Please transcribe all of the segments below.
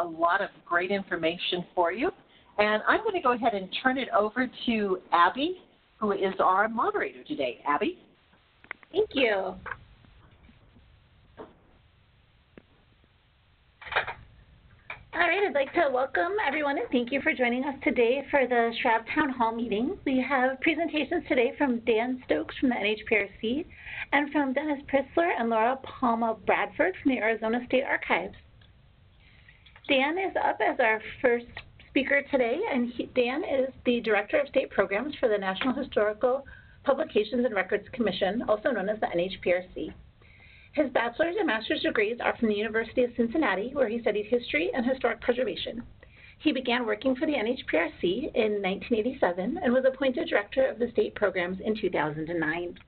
a lot of great information for you. And I'm going to go ahead and turn it over to Abby, who is our moderator today. Abby? Thank you. All right, I'd like to welcome everyone and thank you for joining us today for the Shrab Town Hall meeting. We have presentations today from Dan Stokes from the NHPRC and from Dennis Preisler and Laura Palma Bradford from the Arizona State Archives. Dan is up as our first speaker today, and he, Dan is the Director of State Programs for the National Historical Publications and Records Commission, also known as the NHPRC. His bachelor's and master's degrees are from the University of Cincinnati, where he studied history and historic preservation. He began working for the NHPRC in 1987 and was appointed director of the state programs in 2009.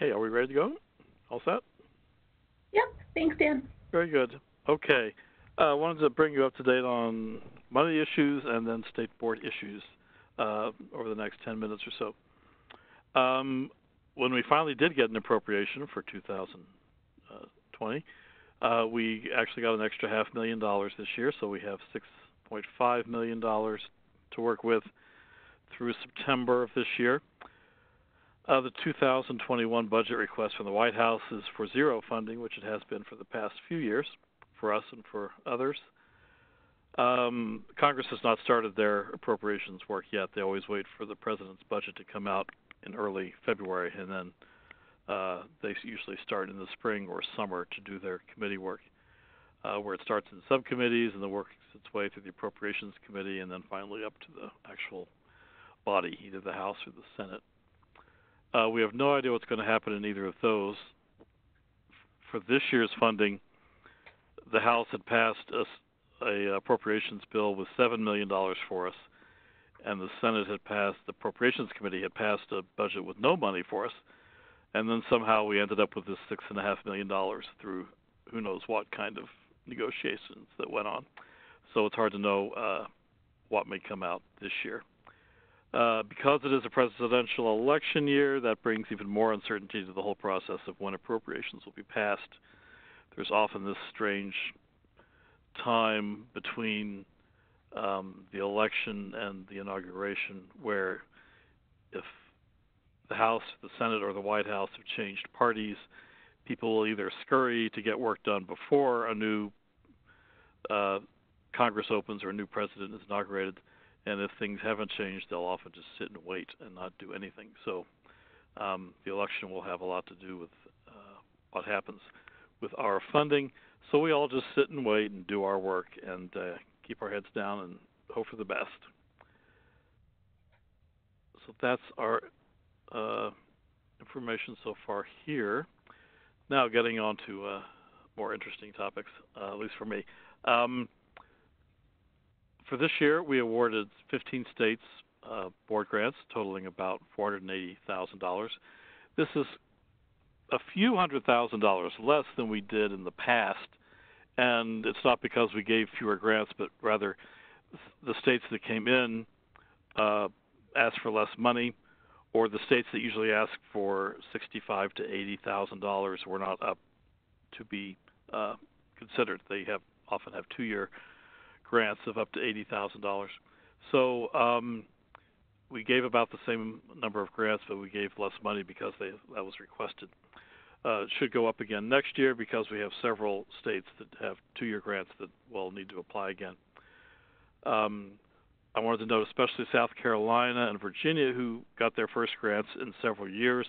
Okay, are we ready to go? All set? Yep. Thanks, Dan. Very good. Okay. Uh, I uh, wanted to bring you up to date on money issues and then state board issues uh, over the next 10 minutes or so. Um, when we finally did get an appropriation for 2020, uh, we actually got an extra half million dollars this year, so we have 6.5 million dollars to work with through September of this year. Uh, the 2021 budget request from the White House is for zero funding, which it has been for the past few years for us and for others. Um, Congress has not started their appropriations work yet. They always wait for the president's budget to come out in early February, and then uh, they usually start in the spring or summer to do their committee work, uh, where it starts in subcommittees and then works its way through the appropriations committee, and then finally up to the actual body, either the House or the Senate. Uh, we have no idea what's going to happen in either of those. For this year's funding, the House had passed a, a appropriations bill with seven million dollars for us, and the Senate had passed the appropriations committee had passed a budget with no money for us, and then somehow we ended up with this six and a half million dollars through who knows what kind of negotiations that went on. So it's hard to know uh, what may come out this year. Uh, because it is a presidential election year, that brings even more uncertainty to the whole process of when appropriations will be passed. There's often this strange time between um, the election and the inauguration where if the House, the Senate, or the White House have changed parties, people will either scurry to get work done before a new uh, Congress opens or a new president is inaugurated and if things haven't changed, they'll often just sit and wait and not do anything. So um, the election will have a lot to do with uh, what happens with our funding. So we all just sit and wait and do our work and uh, keep our heads down and hope for the best. So that's our uh, information so far here. Now getting on to uh, more interesting topics, uh, at least for me. Um, for this year, we awarded 15 states uh, board grants totaling about $480,000. This is a few hundred thousand dollars less than we did in the past, and it's not because we gave fewer grants, but rather the states that came in uh, asked for less money, or the states that usually ask for sixty-five to eighty thousand dollars were not up to be uh, considered. They have often have two-year grants of up to eighty thousand dollars. So um, we gave about the same number of grants, but we gave less money because they, that was requested. Uh, should go up again next year because we have several states that have two-year grants that will need to apply again. Um, I wanted to note especially South Carolina and Virginia, who got their first grants in several years.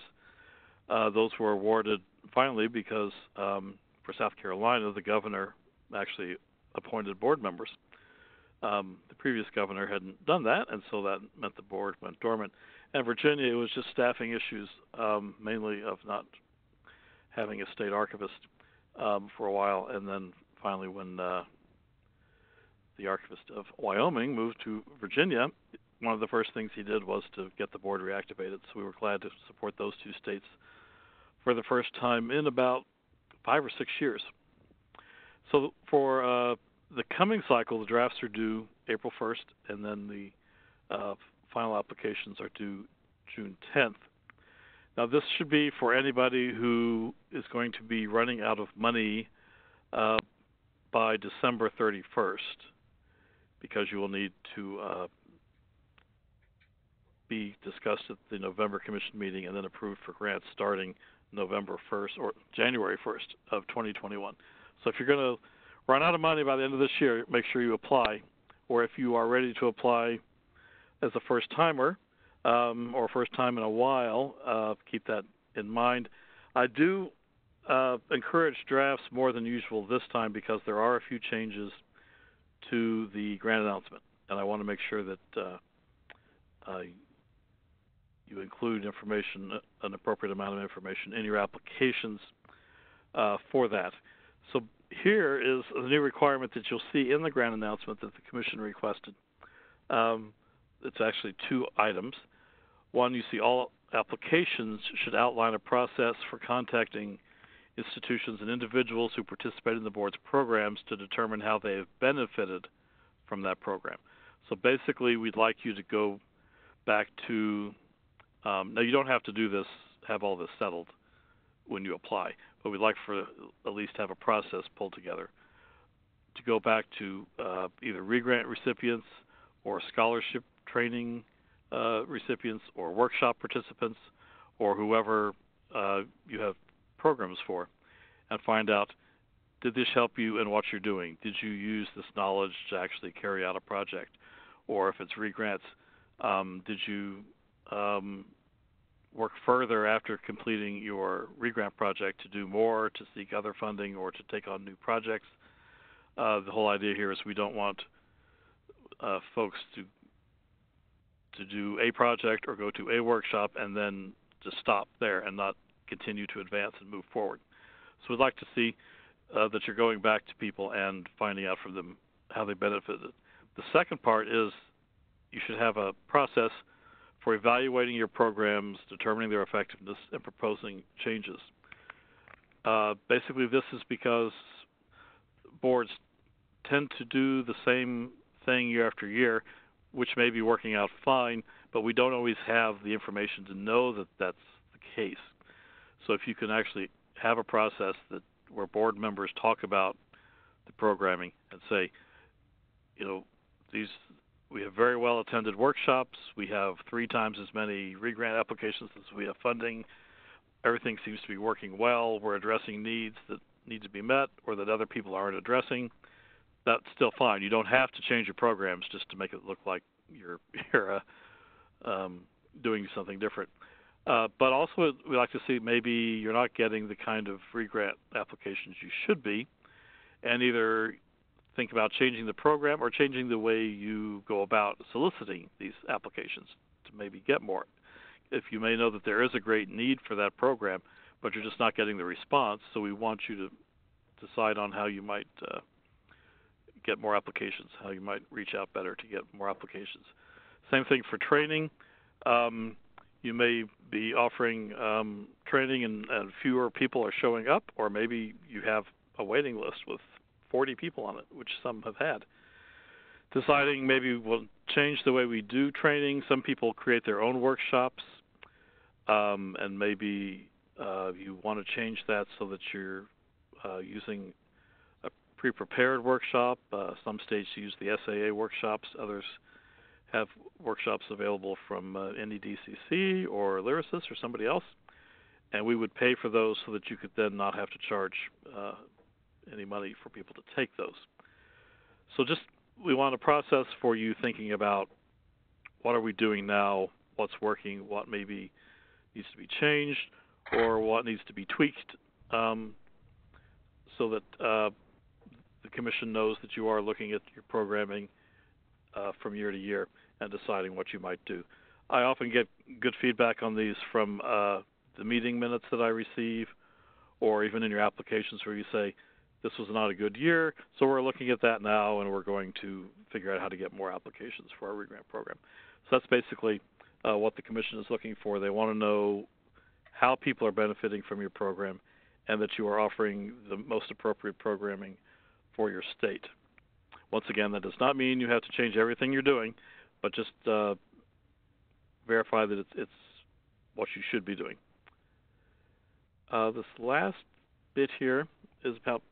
Uh, those were awarded finally because um, for South Carolina, the governor actually appointed board members. Um, the previous governor hadn't done that, and so that meant the board went dormant. And Virginia, it was just staffing issues, um, mainly of not having a state archivist um, for a while, and then finally, when uh, the archivist of Wyoming moved to Virginia, one of the first things he did was to get the board reactivated. So we were glad to support those two states for the first time in about five or six years. So for uh, the coming cycle, the drafts are due April 1st, and then the uh, final applications are due June 10th. Now, this should be for anybody who is going to be running out of money uh, by December 31st, because you will need to uh, be discussed at the November Commission meeting and then approved for grants starting November 1st or January 1st of 2021. So if you're going to run out of money by the end of this year, make sure you apply. Or if you are ready to apply as a first timer um, or first time in a while, uh, keep that in mind. I do uh, encourage drafts more than usual this time because there are a few changes to the grant announcement, and I want to make sure that uh, uh, you include information, an appropriate amount of information in your applications uh, for that. So here is the new requirement that you'll see in the grant announcement that the Commission requested. Um, it's actually two items. One, you see all applications should outline a process for contacting institutions and individuals who participate in the board's programs to determine how they have benefited from that program. So basically, we'd like you to go back to um, now you don't have to do this, have all this settled when you apply, but we'd like for at least have a process pulled together to go back to uh, either regrant recipients or scholarship training uh, recipients or workshop participants or whoever uh, you have programs for and find out did this help you in what you're doing? Did you use this knowledge to actually carry out a project? Or if it's regrants, um, did you um, work further after completing your regrant project to do more, to seek other funding, or to take on new projects. Uh, the whole idea here is we don't want uh, folks to to do a project or go to a workshop and then just stop there and not continue to advance and move forward. So we'd like to see uh, that you're going back to people and finding out from them how they benefited. The second part is you should have a process for evaluating your programs, determining their effectiveness, and proposing changes. Uh, basically, this is because boards tend to do the same thing year after year, which may be working out fine, but we don't always have the information to know that that's the case. So if you can actually have a process that where board members talk about the programming and say, you know, these we have very well attended workshops. We have three times as many regrant applications as we have funding. Everything seems to be working well. We're addressing needs that need to be met or that other people aren't addressing. That's still fine. You don't have to change your programs just to make it look like you're you're uh, um, doing something different. Uh, but also, we like to see maybe you're not getting the kind of regrant applications you should be, and either think about changing the program or changing the way you go about soliciting these applications to maybe get more. If you may know that there is a great need for that program, but you're just not getting the response, so we want you to decide on how you might uh, get more applications, how you might reach out better to get more applications. Same thing for training. Um, you may be offering um, training and, and fewer people are showing up, or maybe you have a waiting list with 40 people on it, which some have had. Deciding maybe we'll change the way we do training. Some people create their own workshops, um, and maybe uh, you want to change that so that you're uh, using a pre-prepared workshop. Uh, some states use the SAA workshops. Others have workshops available from uh, NEDCC or Lyrasis or somebody else, and we would pay for those so that you could then not have to charge uh, any money for people to take those. So just we want a process for you thinking about what are we doing now, what's working, what maybe needs to be changed, or what needs to be tweaked, um, so that uh, the commission knows that you are looking at your programming uh, from year to year and deciding what you might do. I often get good feedback on these from uh, the meeting minutes that I receive, or even in your applications where you say, this was not a good year, so we're looking at that now, and we're going to figure out how to get more applications for our regrant program. So that's basically uh, what the commission is looking for. They want to know how people are benefiting from your program, and that you are offering the most appropriate programming for your state. Once again, that does not mean you have to change everything you're doing, but just uh, verify that it's, it's, what you should be doing. Uh, this last bit here is about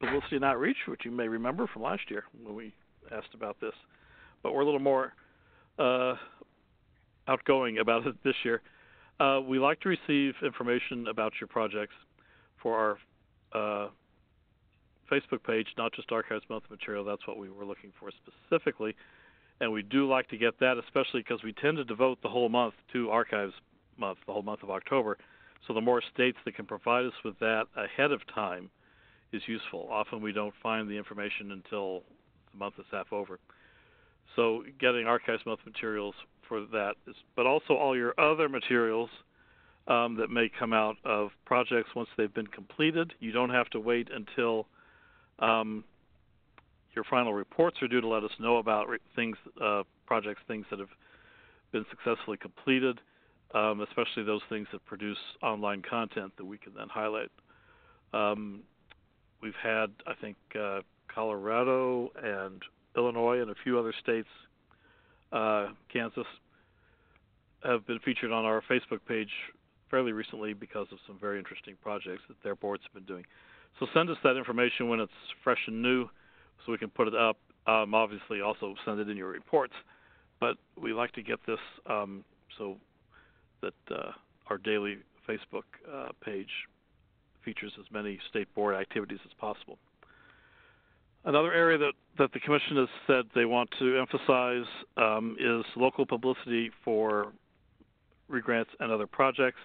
publicity and outreach, which you may remember from last year when we asked about this, but we're a little more uh, outgoing about it this year. Uh, we like to receive information about your projects for our uh, Facebook page, not just Archives Month material. That's what we were looking for specifically. And we do like to get that, especially because we tend to devote the whole month to Archives Month, the whole month of October. So the more states that can provide us with that ahead of time is useful. Often we don't find the information until the month is half over. So getting Archives Month materials for that, is, but also all your other materials um, that may come out of projects once they've been completed. You don't have to wait until um, your final reports are due to let us know about re- things, uh, projects, things that have been successfully completed, um, especially those things that produce online content that we can then highlight. Um, we've had, I think, uh, Colorado and Illinois and a few other states, uh, Kansas, have been featured on our Facebook page fairly recently because of some very interesting projects that their boards have been doing. So send us that information when it's fresh and new so we can put it up. Um, obviously, also send it in your reports. But we like to get this um, so that uh, our daily Facebook uh, page features as many state board activities as possible. Another area that, that the Commission has said they want to emphasize um, is local publicity for regrants and other projects.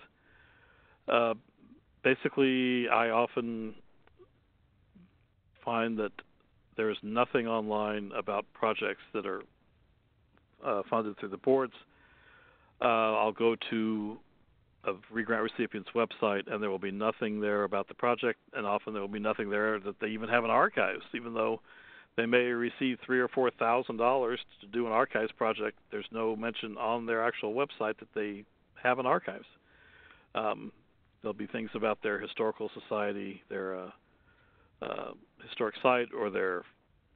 Uh, basically, I often find that there's nothing online about projects that are uh, funded through the boards. Uh, I'll go to a regrant recipient's website, and there will be nothing there about the project, and often there will be nothing there that they even have in archives, even though they may receive three or four thousand dollars to do an archives project. There's no mention on their actual website that they have an archives. Um, there'll be things about their historical society, their uh, uh, historic site, or their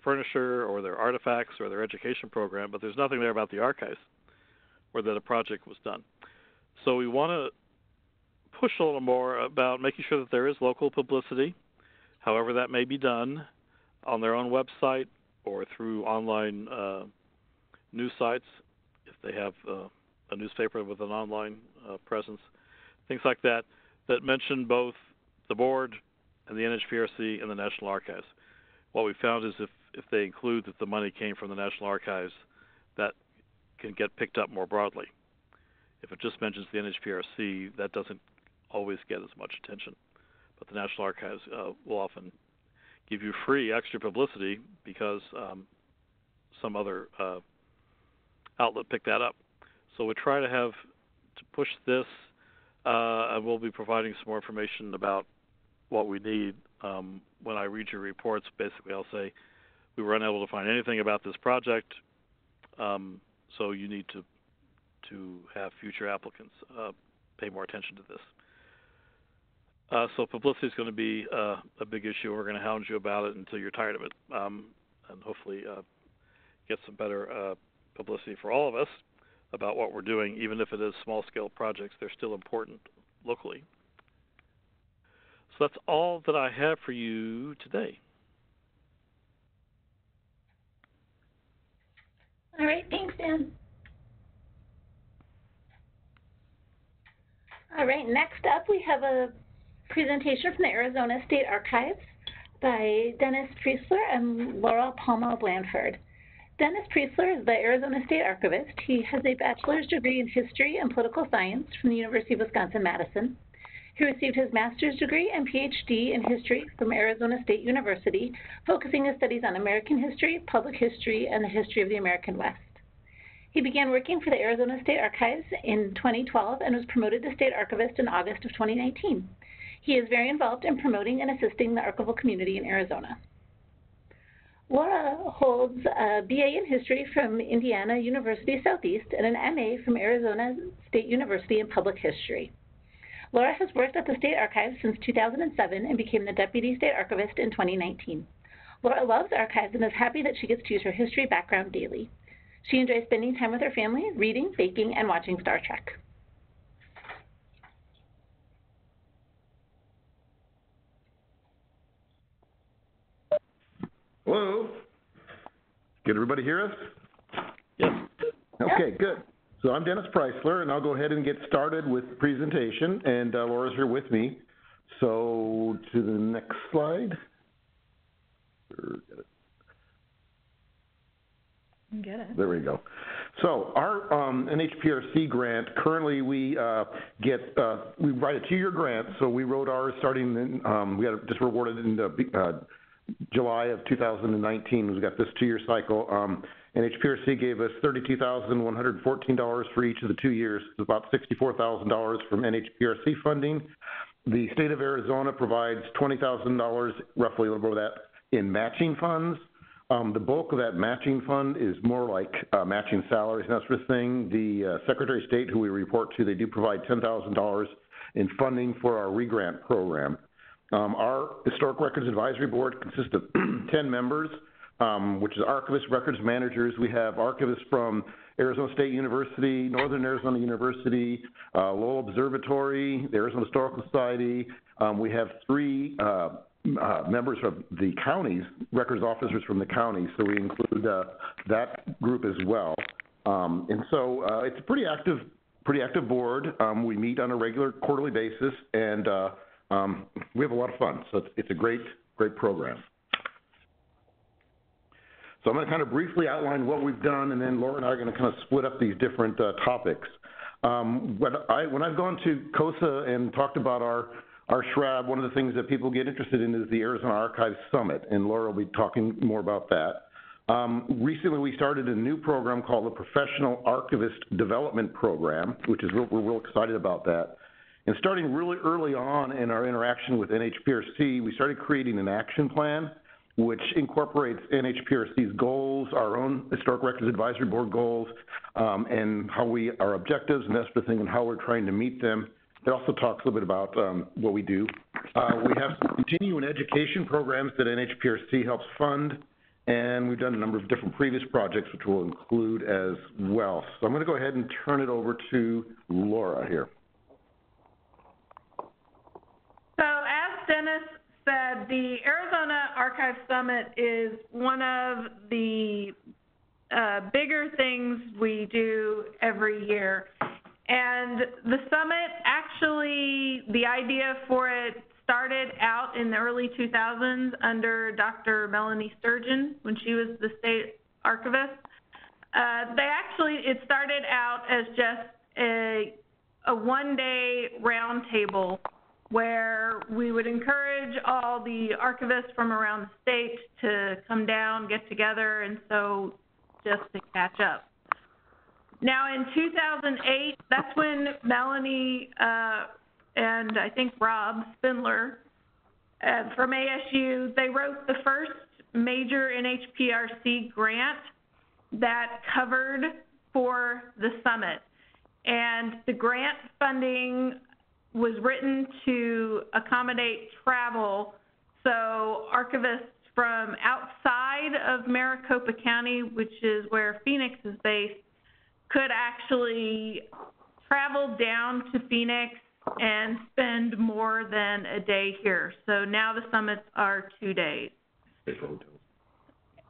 furniture, or their artifacts, or their education program, but there's nothing there about the archives or that a project was done. So we want to push a little more about making sure that there is local publicity, however that may be done, on their own website or through online uh, news sites if they have uh, a newspaper with an online uh, presence, things like that, that mention both the board and the NHPRC and the National Archives. What we found is if, if they include that the money came from the National Archives, that can get picked up more broadly. If it just mentions the NHPRC, that doesn't always get as much attention. But the National Archives uh, will often give you free extra publicity because um, some other uh, outlet picked that up. So we try to have to push this, uh, and we'll be providing some more information about what we need. Um, when I read your reports, basically I'll say we were unable to find anything about this project, um, so you need to to have future applicants uh, pay more attention to this. Uh, so publicity is going to be uh, a big issue. We're going to hound you about it until you're tired of it, um, and hopefully uh, get some better uh, publicity for all of us about what we're doing, even if it is small-scale projects. They're still important locally. So that's all that I have for you today. All right, thanks, Dan. All right, next up we have a presentation from the Arizona State Archives by Dennis Preisler and Laura Palma Blanford. Dennis Preisler is the Arizona State Archivist. He has a bachelor's degree in history and political science from the University of Wisconsin-Madison. He received his master's degree and PhD in history from Arizona State University, focusing his studies on American history, public history, and the history of the American West. He began working for the Arizona State Archives in 2012 and was promoted to State Archivist in August of 2019. He is very involved in promoting and assisting the archival community in Arizona. Laura holds a BA in History from Indiana University Southeast and an MA from Arizona State University in Public History. Laura has worked at the State Archives since 2007 and became the Deputy State Archivist in 2019. Laura loves archives and is happy that she gets to use her history background daily. She enjoys spending time with her family, reading, baking, and watching Star Trek. Hello? Can everybody hear us? Yes. Okay, good. So I'm Dennis Preisler, and I'll go ahead and get started with the presentation, and uh, Laura's here with me. So to the next slide. Get it. There we go. So our um, NHPRC grant, currently we uh, get, uh, we write a two-year grant. So we wrote ours starting in, um, we got just rewarded in the, uh, July of 2019. We got this two-year cycle. Um, NHPRC gave us $32,114 for each of the two years. It's about $64,000 from NHPRC funding. The state of Arizona provides $20,000, roughly a little bit of that, in matching funds. Um, the bulk of that matching fund is more like uh, matching salaries and that sort of thing. The uh, Secretary of State, who we report to, they do provide $10,000 in funding for our regrant program. Um, our Historic Records Advisory Board consists of 10 members, um, which is archivists, records managers. We have archivists from Arizona State University, Northern Arizona University, uh, Lowell Observatory, the Arizona Historical Society. Um, we have three uh, uh, members of the counties, records officers from the counties, so we include uh, that group as well. Um, and so uh, it's a pretty active, pretty active board. Um, we meet on a regular quarterly basis, and uh, um, we have a lot of fun. So it's, it's a great, great program. So I'm going to kind of briefly outline what we've done, and then Laura and I are going to kind of split up these different uh, topics. Um, when, I, when I've gone to COSA and talked about our our SHRAB, one of the things that people get interested in is the Arizona Archives Summit, and Laura will be talking more about that. Um, recently, we started a new program called the Professional Archivist Development Program, which is real, we're real excited about that. And starting really early on in our interaction with NHPRC, we started creating an action plan which incorporates NHPRC's goals, our own Historic Records Advisory Board goals, um, and how we, our objectives and that sort of thing, and how we're trying to meet them. It also talks a little bit about um, what we do. Uh, we have some continuing education programs that NHPRC helps fund, and we've done a number of different previous projects, which we'll include as well. So I'm going to go ahead and turn it over to Laura here. So as Dennis said, the Arizona Archive Summit is one of the uh, bigger things we do every year. And the summit actually, the idea for it started out in the early 2000s under Dr. Melanie Sturgeon when she was the state archivist. Uh, they actually, it started out as just a, a one day roundtable where we would encourage all the archivists from around the state to come down, get together, and so just to catch up. Now, in 2008, that's when Melanie uh, and I think Rob Spindler uh, from ASU, they wrote the first major NHPRC grant that covered for the summit. And the grant funding was written to accommodate travel. So archivists from outside of Maricopa County, which is where Phoenix is based, could actually travel down to Phoenix and spend more than a day here. So now the summits are two days.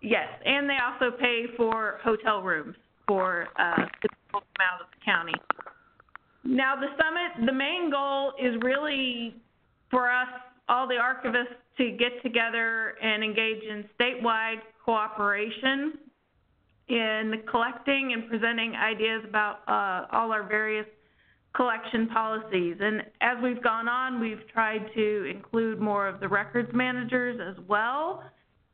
Yes, and they also pay for hotel rooms for uh, the people from out of the county. Now, the summit, the main goal is really for us, all the archivists, to get together and engage in statewide cooperation in collecting and presenting ideas about uh, all our various collection policies. And as we've gone on, we've tried to include more of the records managers as well.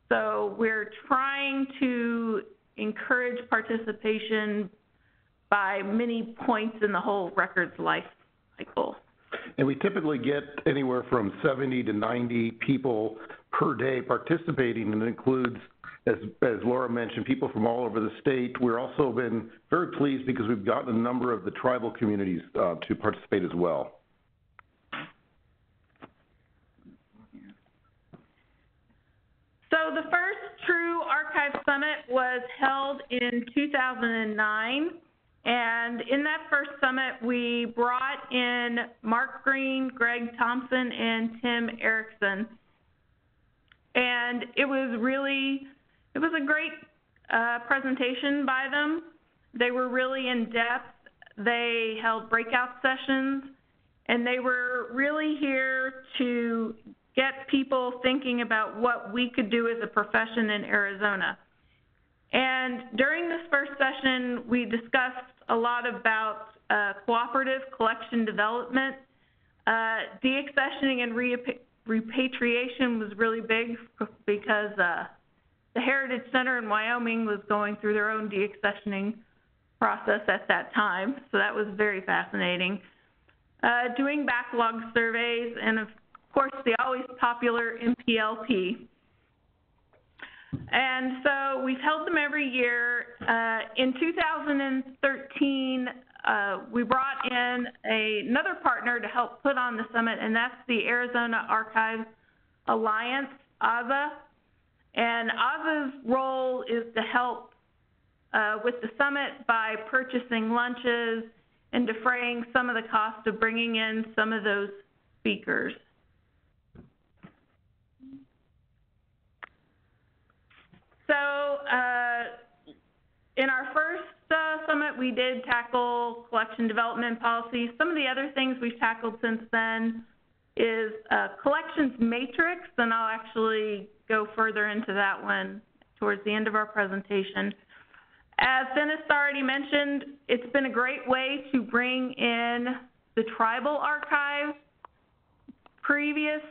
So we're trying to encourage participation by many points in the whole records life cycle. And we typically get anywhere from 70 to 90 people per day participating, and it includes, as Laura mentioned, people from all over the state. We're also been very pleased because we've gotten a number of the tribal communities uh, to participate as well. So the first true archive summit was held in 2009. And in that first summit, we brought in Mark Greene, Greg Thompson, and Tim Ericson. And it was really it was a great uh, presentation by them. They were really in depth. They held breakout sessions, and they were really here to get people thinking about what we could do as a profession in Arizona. And during this first session, we discussed a lot about uh, cooperative collection development. Uh, deaccessioning and repatriation was really big because uh, the Heritage Center in Wyoming was going through their own deaccessioning process at that time, so that was very fascinating. Uh, doing backlog surveys, and of course, the always popular MPLP. And so we've held them every year. Uh, in 2013, uh, we brought in a, another partner to help put on the summit, and that's the Arizona Archives Alliance, AAZA. And AAZA's role is to help uh, with the summit by purchasing lunches and defraying some of the cost of bringing in some of those speakers. So, uh, in our first uh, summit, we did tackle collection development policy. Some of the other things we've tackled since then is a collections matrix, and I'll actually go further into that one towards the end of our presentation. As Dennis already mentioned, it's been a great way to bring in the tribal archive. Previous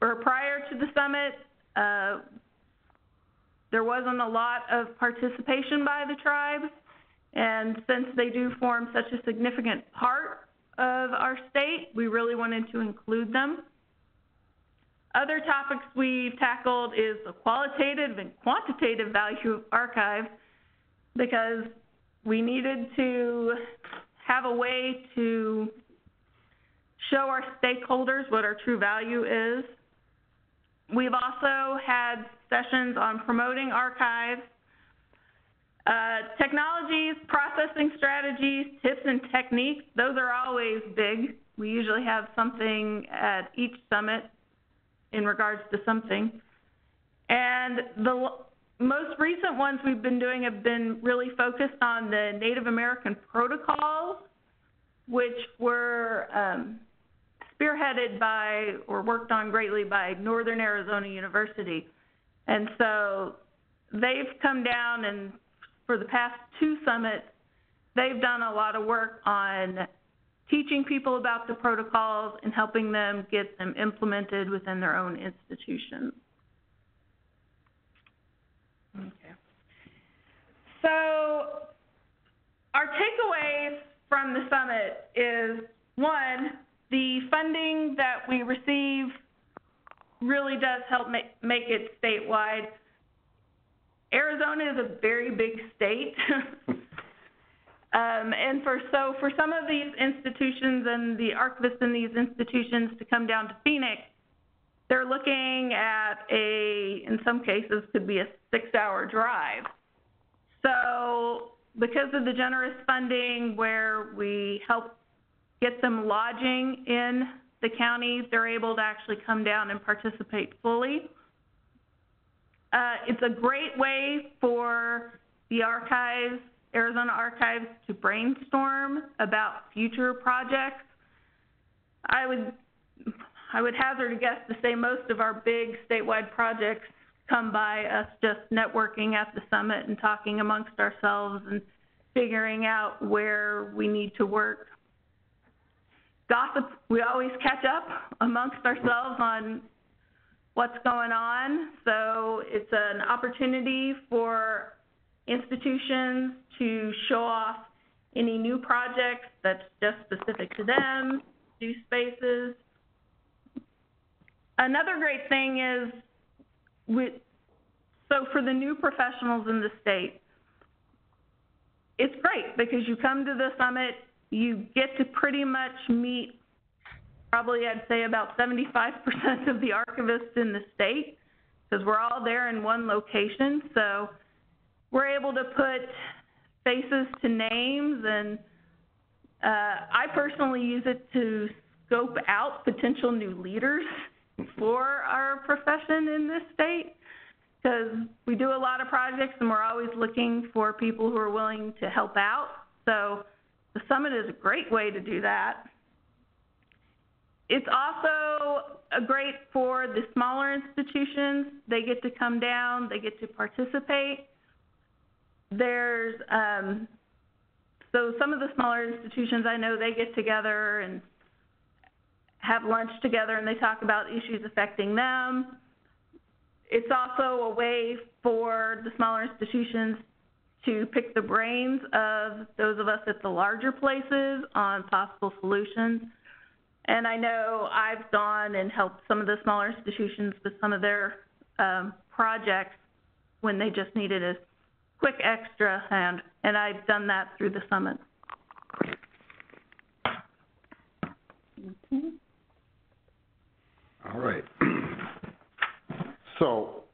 or prior to the summit, uh, there wasn't a lot of participation by the tribe, and since they do form such a significant part of our state, we really wanted to include them. Other topics we've tackled is the qualitative and quantitative value of archives because we needed to have a way to show our stakeholders what our true value is. We've also had sessions on promoting archives, uh, technologies, processing strategies, tips and techniques, those are always big. We usually have something at each summit in regards to something. And the most recent ones we've been doing have been really focused on the Native American protocols, which were um, spearheaded by or worked on greatly by Northern Arizona University. And so they've come down and for the past two summits, they've done a lot of work on teaching people about the protocols and helping them get them implemented within their own institutions. Okay. So our takeaways from the summit is one, the funding that we receive really does help make, make it statewide. Arizona is a very big state. um, and for so for some of these institutions and the archivists in these institutions to come down to Phoenix, they're looking at a, in some cases, could be a six-hour drive. So because of the generous funding where we help get them lodging in the county, they're able to actually come down and participate fully. Uh, it's a great way for the archives, Arizona Archives, to brainstorm about future projects. I would I would hazard a guess to say most of our big statewide projects come by us just networking at the summit and talking amongst ourselves and figuring out where we need to work. Gossip, we always catch up amongst ourselves on what's going on. So it's an opportunity for institutions to show off any new projects that's just specific to them, new spaces. Another great thing is with so for the new professionals in the state, it's great because you come to the summit, you get to pretty much meet probably I'd say about 75% of the archivists in the state. because we're all there in one location. So we're able to put faces to names, and uh, I personally use it to scope out potential new leaders for our profession in this state because we do a lot of projects and we're always looking for people who are willing to help out. So the summit is a great way to do that. It's also a great for the smaller institutions. They get to come down, they get to participate. There's um, so some of the smaller institutions I know they get together and have lunch together and they talk about issues affecting them. It's also a way for the smaller institutions to pick the brains of those of us at the larger places on possible solutions. And I know I've gone and helped some of the smaller institutions with some of their um, projects when they just needed a quick extra hand, and I've done that through the summit. Okay. All right. So,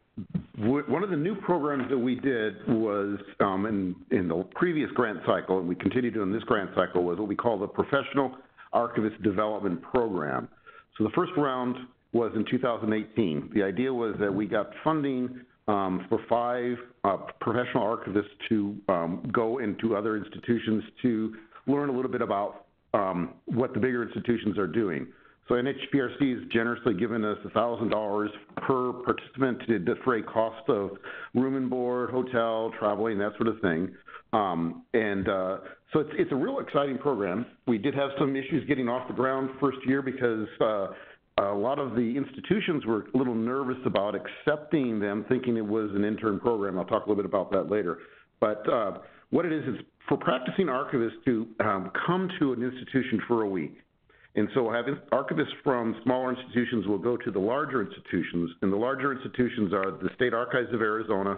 one of the new programs that we did was, um, in, in the previous grant cycle, and we continue doing this grant cycle, was what we call the Professional Archivist Development Program. So the first round was in 2018. The idea was that we got funding um, for five uh, professional archivists to um, go into other institutions to learn a little bit about um, what the bigger institutions are doing. So NHPRC has generously given us $1,000 per participant to defray cost of room and board, hotel, traveling, that sort of thing. Um, and uh, so it's, a real exciting program. We did have some issues getting off the ground first year because uh, a lot of the institutions were a little nervous about accepting them, thinking it was an intern program. I'll talk a little bit about that later. But uh, what it is is for practicing archivists to um, come to an institution for a week and so archivists from smaller institutions will go to the larger institutions, and the larger institutions are the State Archives of Arizona,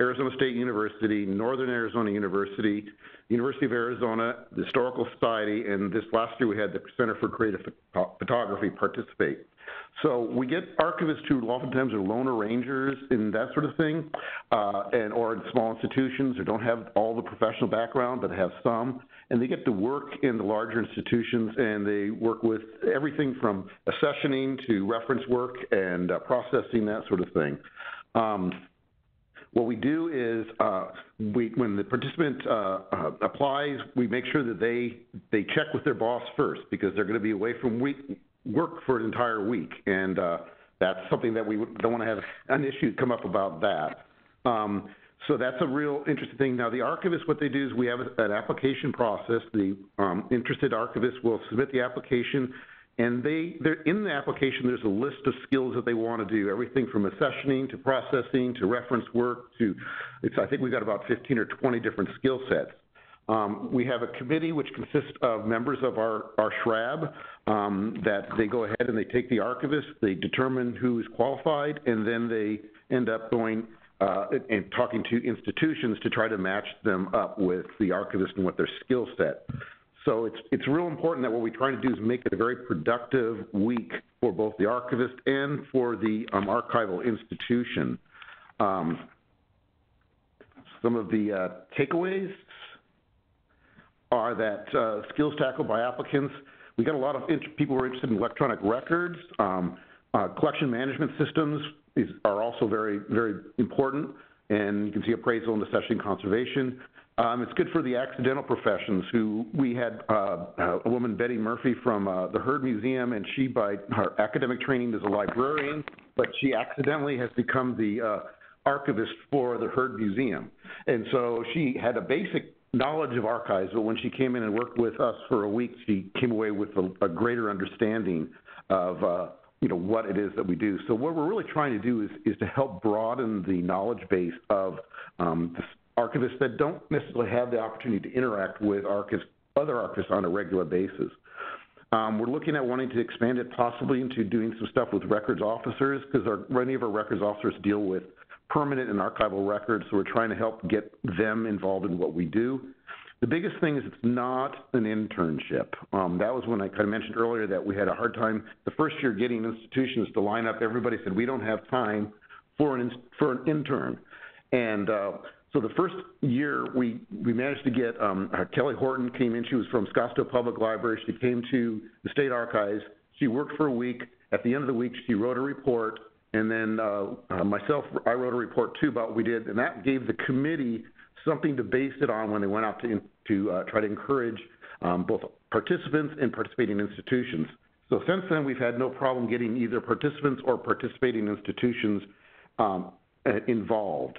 Arizona State University, Northern Arizona University, University of Arizona, the Historical Society, and this last year we had the Center for Creative Photography participate. So we get archivists who oftentimes are lone arrangers and that sort of thing, uh, and or in small institutions or don't have all the professional background but have some, and they get to work in the larger institutions and they work with everything from accessioning to reference work and uh, processing that sort of thing. Um, what we do is, uh, we, when the participant uh, uh, applies, we make sure that they they check with their boss first because they're going to be away from week, work for an entire week, and uh, that's something that we don't want to have an issue come up about that. Um, so that's a real interesting thing. Now, the archivist, what they do is we have an application process. The um, interested archivist will submit the application, and they, in the application. There's a list of skills that they want to do, everything from accessioning to processing to reference work to, it's, I think we've got about 15 or 20 different skill sets. Um, we have a committee which consists of members of our, our SHRAB um, that they go ahead and they take the archivist, they determine who is qualified, and then they end up going uh, and talking to institutions to try to match them up with the archivist and what their skill set. So it's it's real important that what we're trying to do is make it a very productive week for both the archivist and for the um, archival institution. Um, some of the uh, takeaways are that uh, skills tackled by applicants. We got a lot of people who are interested in electronic records. Um, uh, collection management systems is, are also very, very important, and you can see appraisal and accessioning conservation. Um, it's good for the accidental professions who we had uh, a woman, Betty Murphy, from uh, the Heard Museum, and she, by her academic training, is a librarian, but she accidentally has become the uh, archivist for the Heard Museum. And so she had a basic knowledge of archives, but when she came in and worked with us for a week, she came away with a, a greater understanding of uh, you know what it is that we do. So what we're really trying to do is is to help broaden the knowledge base of um, archivists that don't necessarily have the opportunity to interact with archivists, other archivists on a regular basis. Um, we're looking at wanting to expand it possibly into doing some stuff with records officers because many of our records officers deal with permanent and archival records, so we're trying to help get them involved in what we do. The biggest thing is it's not an internship. Um, that was when I kind of mentioned earlier that we had a hard time the first year getting institutions to line up. Everybody said, we don't have time for an, for an intern. And uh, so the first year we, we managed to get um, uh, Kelly Horton came in. She was from Scottsdale Public Library. She came to the state archives. She worked for a week. At the end of the week, she wrote a report. And then uh, uh, myself, I wrote a report too about what we did, and that gave the committee something to base it on when they went out to, to uh, try to encourage um, both participants and participating institutions. So since then, we've had no problem getting either participants or participating institutions um, involved.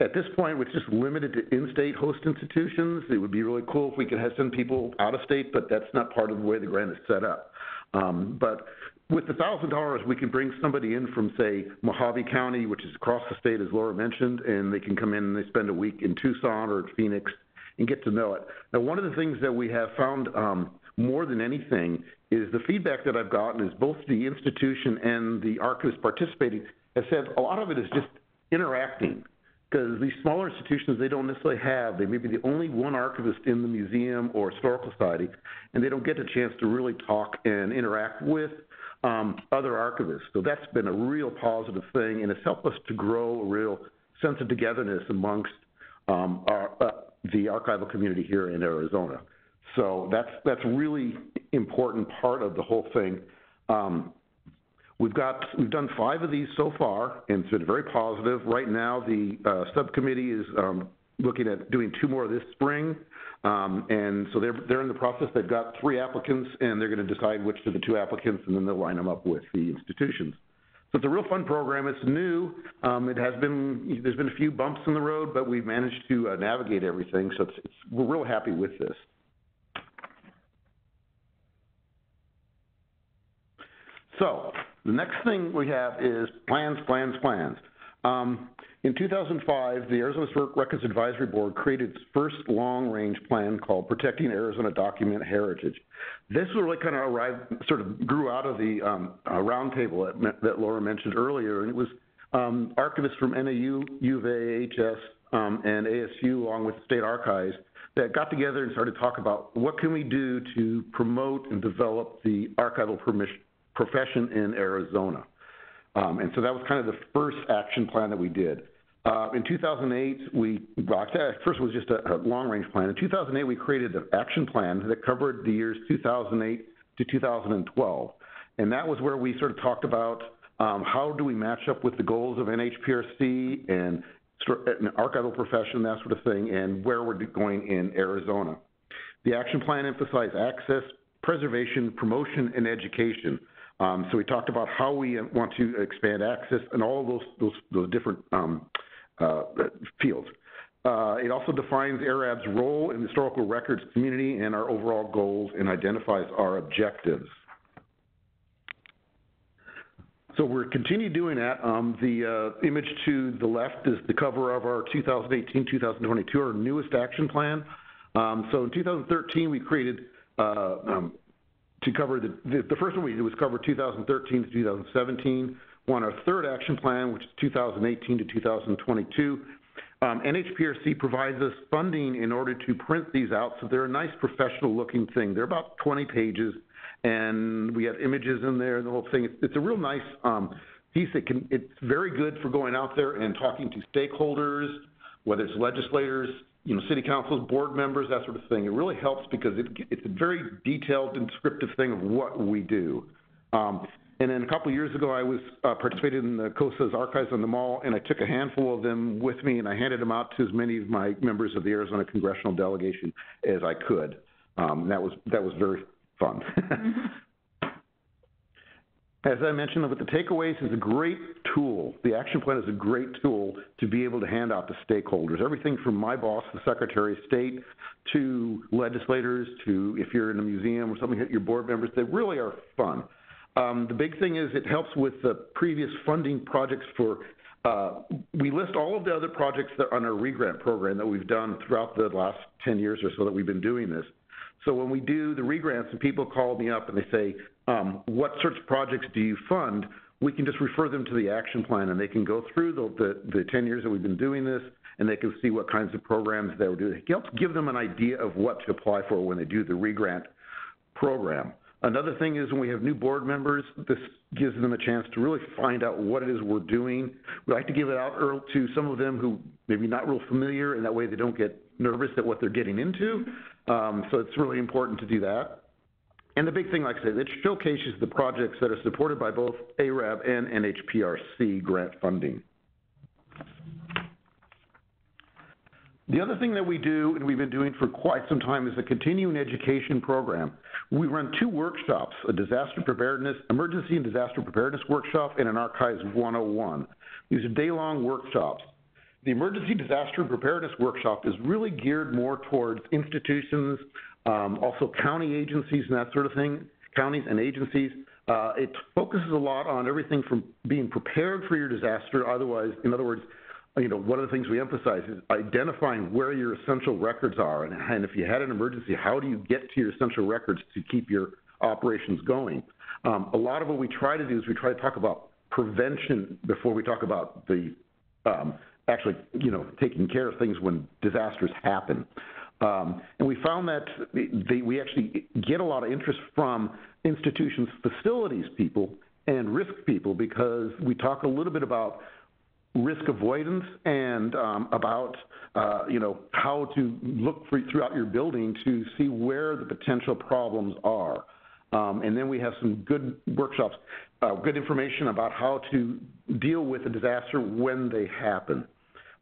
At this point, it's just limited to in-state host institutions. It would be really cool if we could have some people out of state, but that's not part of the way the grant is set up. Um, but with the thousand dollars, we can bring somebody in from, say, Mohave County, which is across the state, as Laura mentioned, and they can come in and they spend a week in Tucson or Phoenix and get to know it. Now, one of the things that we have found um, more than anything is the feedback that I've gotten is both the institution and the archivists participating have said a lot of it is just interacting because these smaller institutions they don't necessarily have they may be the only one archivist in the museum or historical society and they don't get a chance to really talk and interact with um, other archivists. So that's been a real positive thing and it's helped us to grow a real sense of togetherness amongst um, our, uh, the archival community here in arizona. So that's that's really important part of the whole thing. Um, We've got we've done five of these so far, and it's been very positive. Right now, the uh, subcommittee is um, looking at doing two more this spring, um, and so they're they're in the process. They've got three applicants, and they're going to decide which of the two applicants, and then they'll line them up with the institutions. So it's a real fun program. It's new. Um, it has been there's been a few bumps in the road, but we've managed to uh, navigate everything. So it's, we're real happy with this. So the next thing we have is plans, plans, plans. Um, in 2005, the Arizona Historic Records Advisory Board created its first long-range plan called Protecting Arizona Document Heritage. This really kind of arrived, sort of grew out of the um, uh, roundtable that, that, Laura mentioned earlier, and it was um, archivists from NAU, U of HS, um, and ASU, along with state archives, that got together and started to talk about what can we do to promote and develop the archival permission, profession in Arizona. Um, and so that was kind of the first action plan that we did. Uh, in 2008, we, well, first was just a, a long range plan. In 2008, we created an action plan that covered the years 2008 to 2012. And that was where we sort of talked about um, how do we match up with the goals of NHPRC and an archival profession, that sort of thing, and where we're going in Arizona. The action plan emphasized access, preservation, promotion, and education. Um, so we talked about how we want to expand access and all of those, those, those different um, uh, fields. Uh, it also defines ARAB's role in the historical records community and our overall goals and identifies our objectives. So we're continue doing that. Um, the uh, image to the left is the cover of our 2018-2022, our newest action plan. Um, so in 2013, we created uh, um, to cover the, the, the first one we did was cover 2013 to 2017. One, our third action plan, which is 2018 to 2022. Um, NHPRC provides us funding in order to print these out, so they're a nice professional looking thing. They're about 20 pages, and we have images in there and the whole thing. It's, it's a real nice um, piece. It can, it's very good for going out there and talking to stakeholders, whether it's legislators, you know, city councils, board members, that sort of thing. It really helps because it, it's a very detailed and descriptive thing of what we do. Um, and then a couple of years ago, I was uh, participated in the COSA's Archives on the Mall, and I took a handful of them with me, and I handed them out to as many of my members of the Arizona congressional delegation as I could. Um, that was that was very fun. As I mentioned, with the takeaways is a great tool. The action plan is a great tool to be able to hand out to stakeholders. Everything from my boss, the Secretary of State, to legislators, to if you're in a museum or something, your board members, they really are fun. Um, the big thing is it helps with the previous funding projects for uh, we list all of the other projects that are on our regrant program that we've done throughout the last 10 years or so that we've been doing this. So when we do the regrants and people call me up and they say, um, what sorts of projects do you fund? We can just refer them to the action plan and they can go through the, the, the 10 years that we've been doing this and they can see what kinds of programs they are doing. It helps give them an idea of what to apply for when they do the regrant program. Another thing is when we have new board members, this gives them a chance to really find out what it is we're doing. We like to give it out early to some of them who maybe not real familiar, and that way they don't get nervous at what they're getting into. Um, so it's really important to do that. And the big thing, like I said, it showcases the projects that are supported by both ARAB and NHPRC grant funding. The other thing that we do, and we've been doing for quite some time, is a continuing education program. We run two workshops, a disaster preparedness, emergency and disaster preparedness workshop, and an Archives 101. These are day-long workshops. The emergency disaster preparedness workshop is really geared more towards institutions, um, also county agencies and that sort of thing, counties and agencies. Uh, it focuses a lot on everything from being prepared for your disaster, otherwise, in other words, you know, one of the things we emphasize is identifying where your essential records are. And, and if you had an emergency, how do you get to your essential records to keep your operations going? Um, a lot of what we try to do is we try to talk about prevention before we talk about the um, actually, you know, taking care of things when disasters happen. Um, and we found that they, we actually get a lot of interest from institutions, facilities people, and risk people because we talk a little bit about risk avoidance and um, about uh, you know how to look for, throughout your building to see where the potential problems are. Um, and then we have some good workshops, uh, good information about how to deal with a disaster when they happen.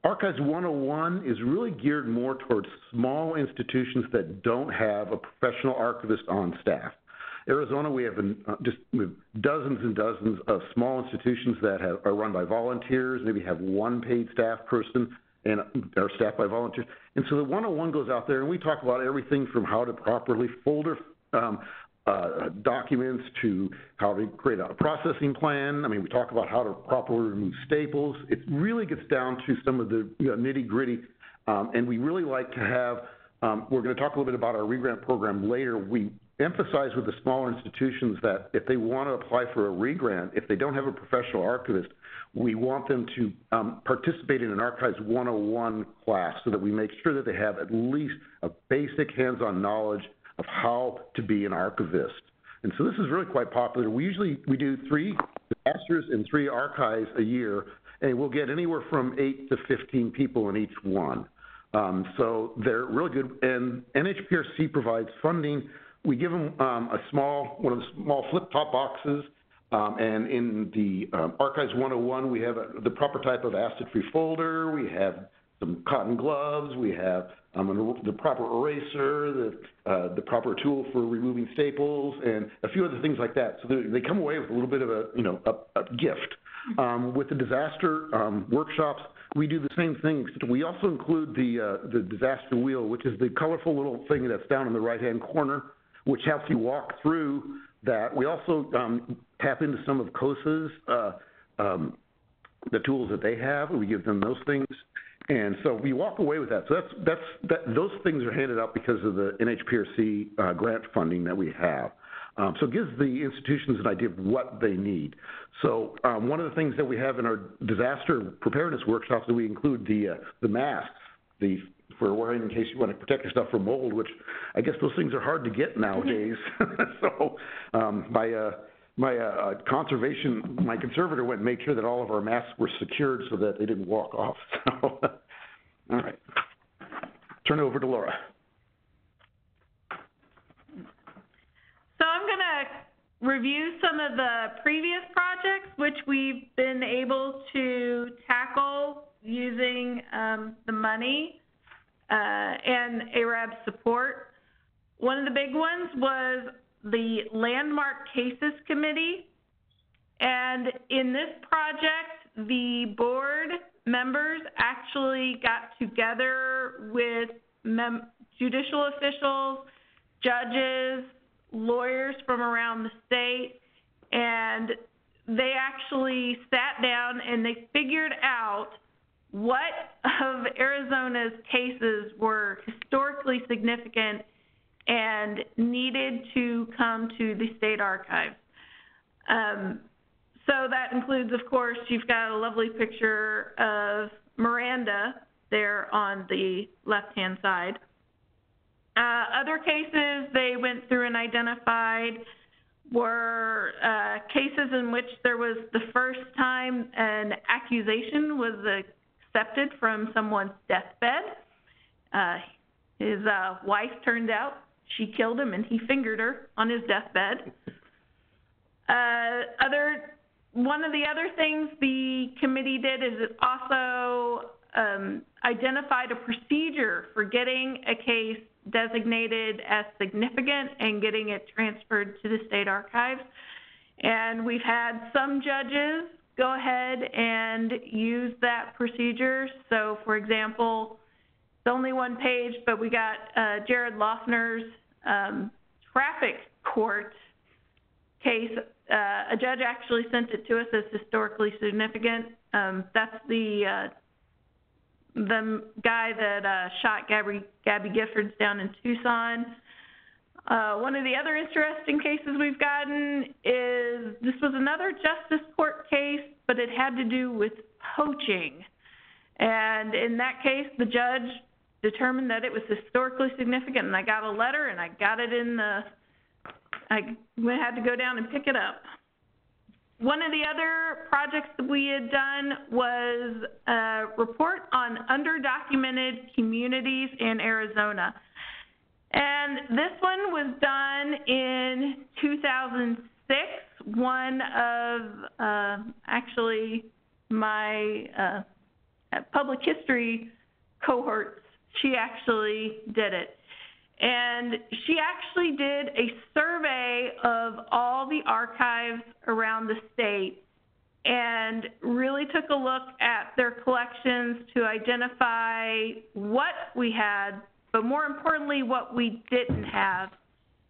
Archives 101 is really geared more towards small institutions that don't have a professional archivist on staff. Arizona, we have uh, just have dozens and dozens of small institutions that have, are run by volunteers, maybe have one paid staff person and are staffed by volunteers. And so the 101 goes out there and we talk about everything from how to properly folder um, uh, documents to how to create a processing plan. I mean, we talk about how to properly remove staples. It really gets down to some of the you know, nitty gritty. Um, and we really like to have, um, we're going to talk a little bit about our regrant program later. We emphasize with the smaller institutions that if they want to apply for a regrant, if they don't have a professional archivist, we want them to um, participate in an Archives 101 class so that we make sure that they have at least a basic hands-on knowledge of how to be an archivist. And so this is really quite popular. We usually we do three disasters and three archives a year, and we'll get anywhere from eight to 15 people in each one. Um, so they're really good. And NHPRC provides funding we give them um, a small, one of the small flip-top boxes, um, and in the um, Archives 101, we have a, the proper type of acid-free folder. We have some cotton gloves. We have um, the proper eraser, the, uh, the proper tool for removing staples, and a few other things like that. So they come away with a little bit of a, you know, a, a gift. Um, with the disaster um, workshops, we do the same thing. We also include the uh, the disaster wheel, which is the colorful little thing that's down in the right-hand corner which helps you walk through that. We also um, tap into some of COSA's, uh, um, the tools that they have, and we give them those things. And so we walk away with that. So that's, that's, that, those things are handed out because of the NHPRC uh, grant funding that we have. Um, so it gives the institutions an idea of what they need. So um, one of the things that we have in our disaster preparedness workshops is we include the, uh, the masks, the for wearing in case you want to protect yourself from mold, which I guess those things are hard to get nowadays. so um, my uh, my uh, conservation, my conservator went and made sure that all of our masks were secured so that they didn't walk off. So, all right, turn it over to Laura. So I'm going to review some of the previous projects which we've been able to tackle using um, the money uh, and ARAB support. One of the big ones was the Landmark Cases Committee. And in this project, the board members actually got together with judicial officials, judges, lawyers from around the state, and they actually sat down and they figured out what of Arizona's cases were historically significant and needed to come to the state archives. Um, so that includes, of course, you've got a lovely picture of Miranda there on the left-hand side. Uh, other cases, they went through and identified were uh, cases in which there was the first time an accusation was accepted from someone's deathbed. Uh, his uh, wife turned out she killed him and he fingered her on his deathbed. Uh, other one of the other things the committee did is it also um, identified a procedure for getting a case designated as significant and getting it transferred to the state archives. And we've had some judges go ahead and use that procedure. So, for example, it's only one page, but we got uh, Jared Loughner's um, traffic court case. Uh, a judge actually sent it to us as historically significant. Um, that's the uh, the guy that uh, shot Gabby, Gabby Giffords down in Tucson. Uh, one of the other interesting cases we've gotten is this was another justice court case, but it had to do with poaching. And in that case, the judge determined that it was historically significant, and I got a letter and I got it in the, I had to go down and pick it up. One of the other projects that we had done was a report on underdocumented communities in Arizona. And this one was done in 2006. One of uh, actually my uh, public history cohorts, she actually did it. And she actually did a survey of all the archives around the state and really took a look at their collections to identify what we had, but more importantly, what we didn't have,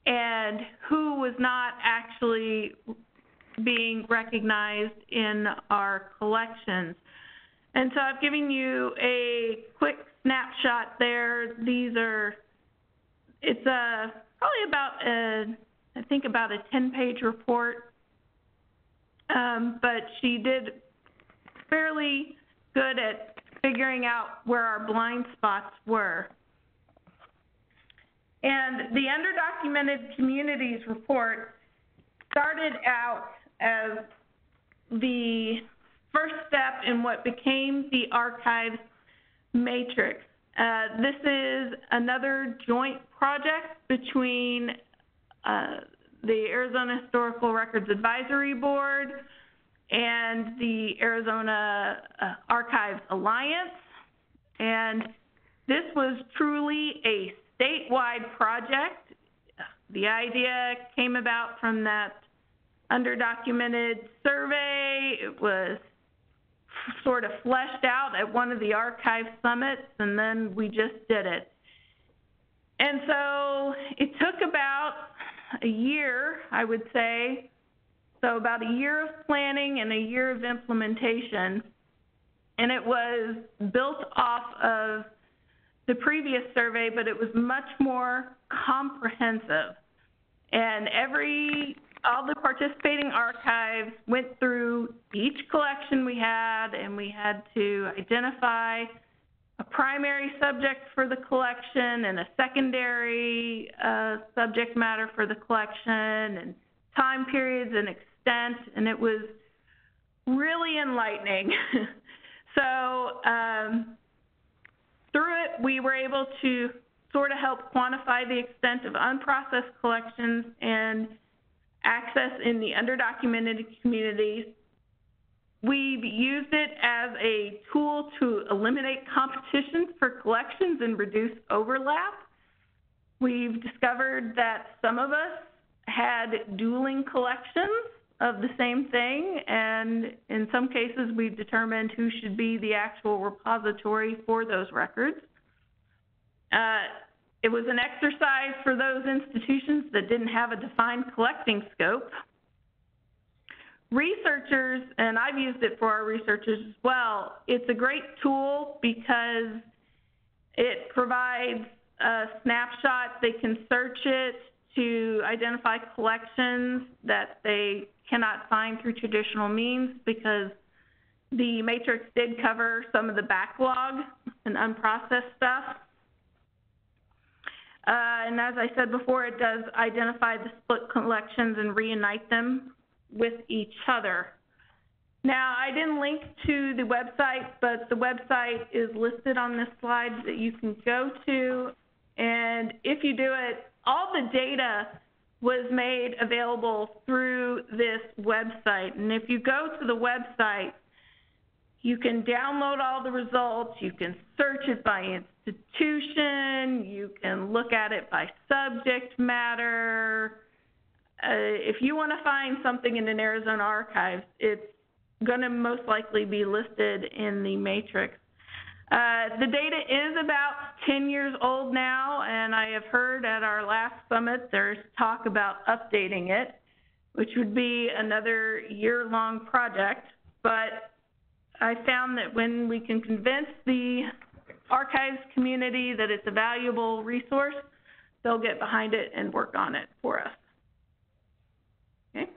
and who was not actually being recognized in our collections. And so I've given you a quick snapshot there. These are it's a probably about a I think about a 10-page report, um, but she did fairly good at figuring out where our blind spots were. And the underdocumented communities report started out as the first step in what became the archives matrix. Uh, this is another joint project between uh, the Arizona Historical Records Advisory Board and the Arizona uh, Archives Alliance. And this was truly a statewide project. The idea came about from that underdocumented survey. It was sort of fleshed out at one of the archive summits, and then we just did it. And so it took about a year, I would say, so about a year of planning and a year of implementation. And it was built off of the previous survey, but it was much more comprehensive. And every all the participating archives went through each collection we had, and we had to identify a primary subject for the collection and a secondary uh, subject matter for the collection, and time periods and extent, and it was really enlightening. so um, through it, we were able to sort of help quantify the extent of unprocessed collections and access in the underdocumented communities. We've used it as a tool to eliminate competition for collections and reduce overlap. We've discovered that some of us had dueling collections of the same thing, and in some cases, we've determined who should be the actual repository for those records. Uh, it was an exercise for those institutions that didn't have a defined collecting scope. Researchers, and I've used it for our researchers as well, it's a great tool because it provides a snapshot. They can search it to identify collections that they cannot find through traditional means because the matrix did cover some of the backlog and unprocessed stuff. Uh, and as I said before, it does identify the split collections and reunite them with each other. Now, I didn't link to the website, but the website is listed on this slide that you can go to. And if you do it, all the data was made available through this website. And if you go to the website, you can download all the results, you can search it by institution, you can look at it by subject matter. Uh, if you want to find something in an Arizona archives, it's going to most likely be listed in the matrix. Uh, the data is about 10 years old now, and I have heard at our last summit there's talk about updating it, which would be another year-long project. But I found that when we can convince the archives community that it's a valuable resource, they'll get behind it and work on it for us. Okay?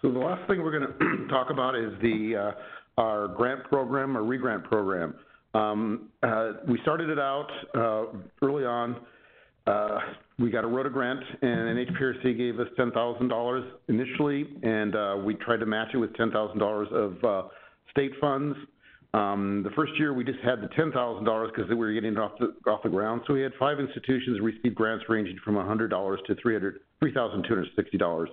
So the last thing we're going to talk about is the uh, our grant program, our regrant program. Um, uh, we started it out uh, early on. Uh, we got a ROTA grant, and NHPRC gave us $10,000 initially, and uh, we tried to match it with $10,000 of uh, state funds. Um, the first year we just had the $10,000 because we were getting it off the, off the ground. So we had five institutions receive grants ranging from $100 to $3,260.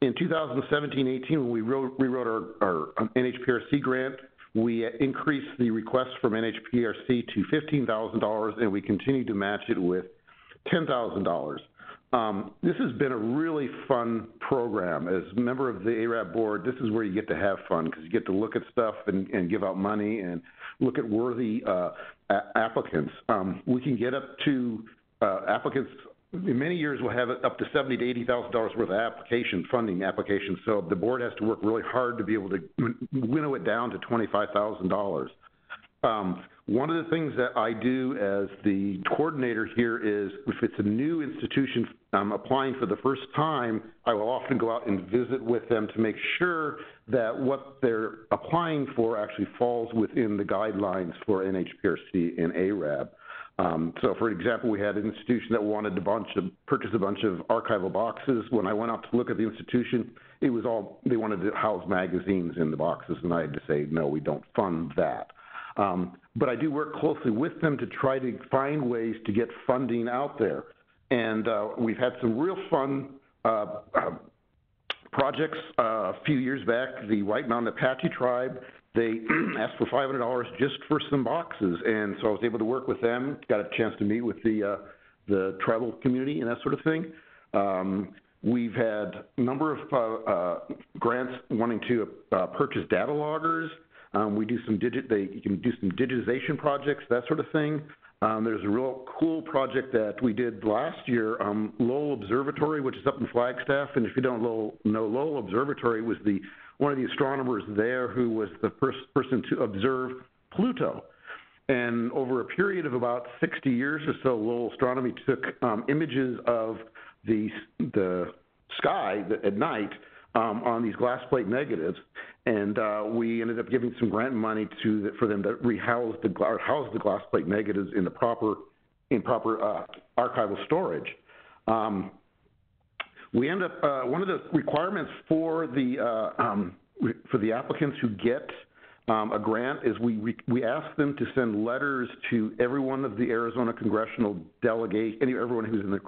In 2017-18, when we wrote, rewrote our, our NHPRC grant, we increased the request from NHPRC to $15,000, and we continued to match it with $10,000. Um, this has been a really fun program. As a member of the ARAB board, this is where you get to have fun because you get to look at stuff and, and, give out money and look at worthy uh, applicants. Um, we can get up to uh, applicants. In many years, we'll have up to seventy to eighty thousand dollars worth of application funding applications. So the board has to work really hard to be able to winnow it down to twenty-five thousand dollars. One of the things that I do as the coordinator here is if it's a new institution um, applying for the first time, I will often go out and visit with them to make sure that what they're applying for actually falls within the guidelines for NHPRC and ARAB. Um, so, for example, we had an institution that wanted to bunch of purchase a bunch of archival boxes. When I went out to look at the institution, it was all they wanted to house magazines in the boxes, and I had to say, no, we don't fund that. Um, but I do work closely with them to try to find ways to get funding out there. And uh, we've had some real fun uh, uh, projects uh, a few years back. The White Mountain Apache tribe, they asked for $500 just for some boxes. And so I was able to work with them, got a chance to meet with the, uh, the tribal community and that sort of thing. Um, we've had a number of uh, grants wanting to purchase data loggers. Um, we do some digit, they, you can do some digitization projects, that sort of thing. Um, there's a real cool project that we did last year, um, Lowell Observatory, which is up in Flagstaff. And if you don't know, Lowell Observatory was the one of the astronomers there who was the first person to observe Pluto. And over a period of about 60 years or so, Lowell Astronomy took um, images of the the sky at night um, on these glass plate negatives, and uh, we ended up giving some grant money to the, for them to rehouse the or house the glass plate negatives in the proper in proper uh, archival storage. Um, we end up uh, one of the requirements for the uh, um, for the applicants who get um, a grant is we, we, we ask them to send letters to every one of the Arizona congressional delegation, everyone who's in the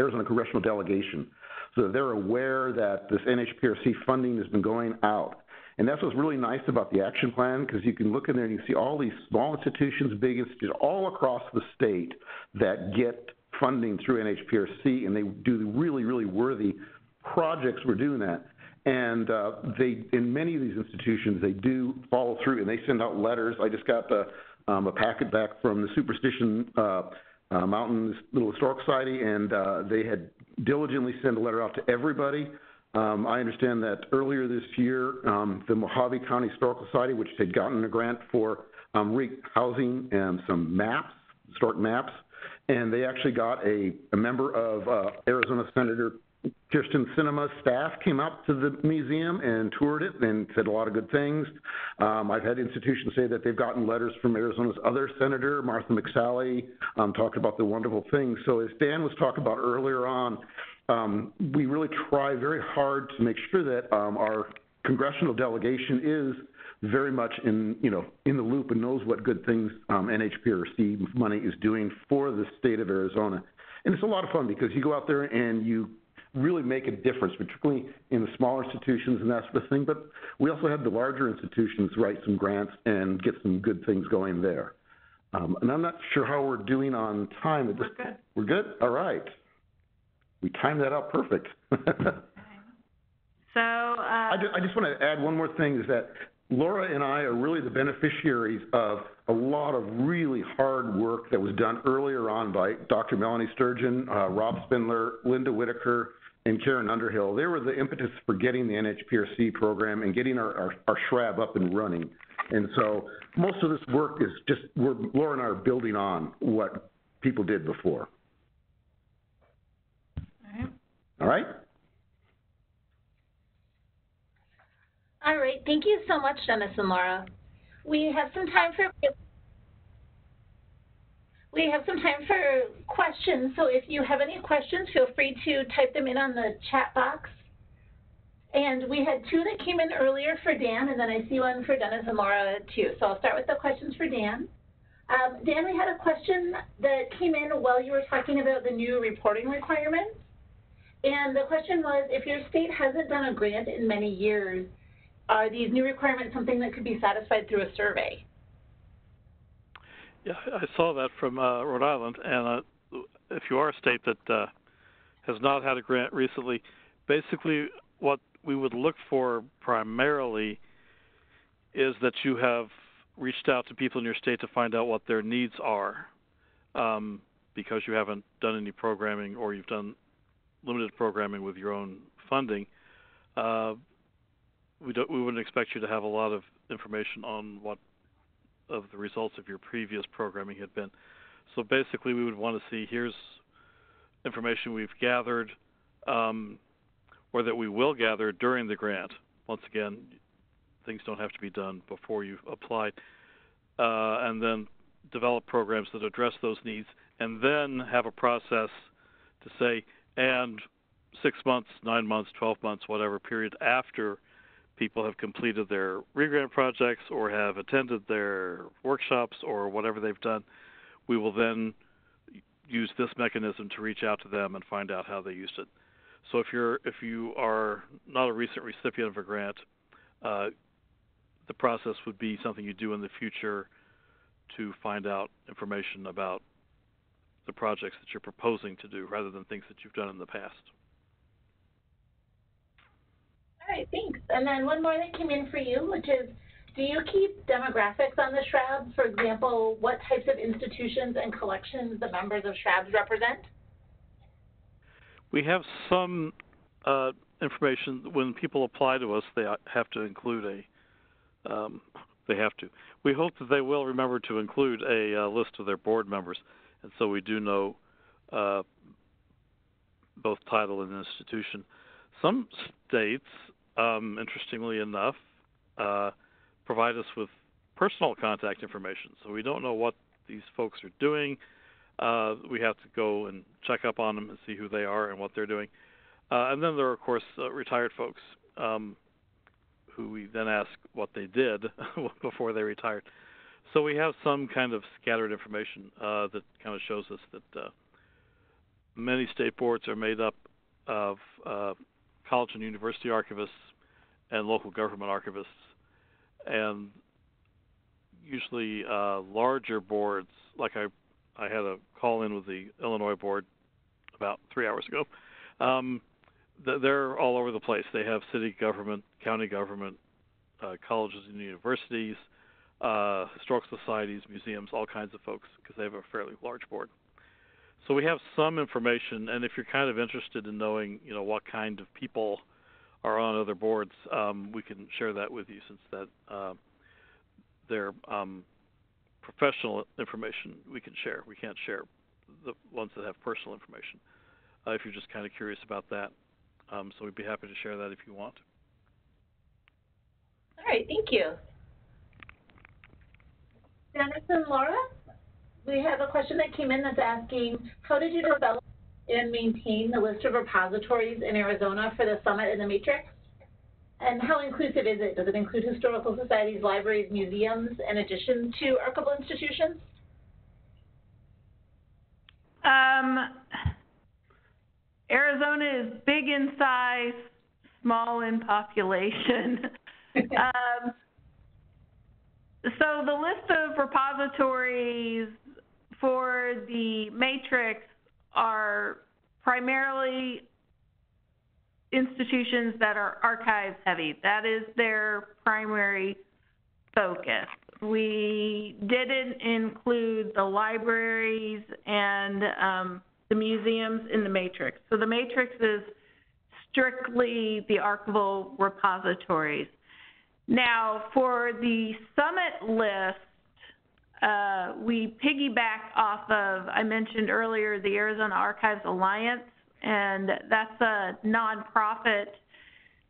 Arizona congressional delegation so that they're aware that this NHPRC funding has been going out. And that's what's really nice about the action plan because you can look in there and you see all these small institutions, big institutions, all across the state that get funding through NHPRC, and they do really, really worthy projects. We're doing that. And uh, they, in many of these institutions, they do follow through and they send out letters. I just got the, um, a packet back from the Superstition uh, uh, Mountains Little Historical Society, and uh, they had diligently sent a letter out to everybody. Um, I understand that earlier this year, um, the Mohave County Historical Society, which had gotten a grant for um, housing and some maps, historic maps, and they actually got a, a member of uh, Arizona Senator Kyrsten Sinema staff came out to the museum and toured it and said a lot of good things. Um, I've had institutions say that they've gotten letters from Arizona's other senator, Martha McSally, um, talking about the wonderful things. So as Dan was talking about earlier on, um, we really try very hard to make sure that um, our congressional delegation is very much in you know in the loop and knows what good things um, NHPRC money is doing for the state of Arizona. And it's a lot of fun because you go out there and you really make a difference, particularly in the smaller institutions and that sort of thing. But we also have the larger institutions write some grants and get some good things going there. Um, and I'm not sure how we're doing on time. We're good. We're good? All right. We timed that out perfect. So, uh, I just, I just want to add one more thing is that Laura and I are really the beneficiaries of a lot of really hard work that was done earlier on by Dr. Melanie Sturgeon, uh, Rob Spindler, Linda Whitaker, and Karen Underhill. They were the impetus for getting the NHPRC program and getting our, our, our SHRAB up and running. And so most of this work is just, we're, Laura and I are building on what people did before. all right. All right? All right, thank you so much, Dennis and Laura. We have some time for we have some time for questions. So if you have any questions, feel free to type them in on the chat box. And we had two that came in earlier for Dan, and then I see one for Dennis and Laura too. So I'll start with the questions for Dan. Um, Dan, we had a question that came in while you were talking about the new reporting requirements. And the question was, if your state hasn't done a grant in many years, are these new requirements something that could be satisfied through a survey? Yeah, I saw that from uh, Rhode Island, and uh, if you are a state that uh, has not had a grant recently, basically what we would look for primarily is that you have reached out to people in your state to find out what their needs are, um, because you haven't done any programming or you've done limited programming with your own funding. Uh, we don't we wouldn't expect you to have a lot of information on what of the results of your previous programming had been. So basically, we would want to see here's information we've gathered, um, or that we will gather during the grant. Once again, things don't have to be done before you've applied, uh, and then develop programs that address those needs, and then have a process to say, and six months, nine months, 12 months, whatever period after people have completed their regrant projects or have attended their workshops or whatever they've done, we will then use this mechanism to reach out to them and find out how they used it. So if you're if you are not a recent recipient of a grant, uh, the process would be something you do in the future to find out information about the projects that you're proposing to do rather than things that you've done in the past. All right, thanks. And then one more that came in for you, which is, do you keep demographics on the SHRABs? For example, what types of institutions and collections the members of SHRABs represent? We have some uh, information when people apply to us. They have to include a. Um, they have to. We hope that they will remember to include a uh, list of their board members, and so we do know uh, both title and institution. Some states um, interestingly enough, uh, provide us with personal contact information. So we don't know what these folks are doing. Uh, we have to go and check up on them and see who they are and what they're doing. Uh, and then there are, of course, uh, retired folks um, who we then ask what they did before they retired. So we have some kind of scattered information uh, that kind of shows us that uh, many state boards are made up of uh, college and university archivists and local government archivists, and usually uh, larger boards. Like I, I had a call in with the Illinois board about three hours ago. Um, they're all over the place. They have city government, county government, uh, colleges and universities, uh, historical societies, museums, all kinds of folks because they have a fairly large board. So we have some information, and if you're kind of interested in knowing, you know, what kind of people are on other boards, um, we can share that with you since that uh, they're um, professional information we can share. We can't share the ones that have personal information. Uh, if you're just kind of curious about that, Um, so we'd be happy to share that if you want. All right, thank you. Dennis and Laura, we have a question that came in that's asking, how did you develop and maintain the list of repositories in Arizona for the summit and the matrix? And how inclusive is it? Does it include historical societies, libraries, museums, in addition to archival institutions? Um, Arizona is big in size, small in population. um, so the list of repositories for the matrix are primarily institutions that are archives heavy. That is their primary focus. We didn't include the libraries and um, the museums in the matrix. So the matrix is strictly the archival repositories. Now, for the summit list, uh, we piggyback off of, I mentioned earlier, the Arizona Archives Alliance, and that's a nonprofit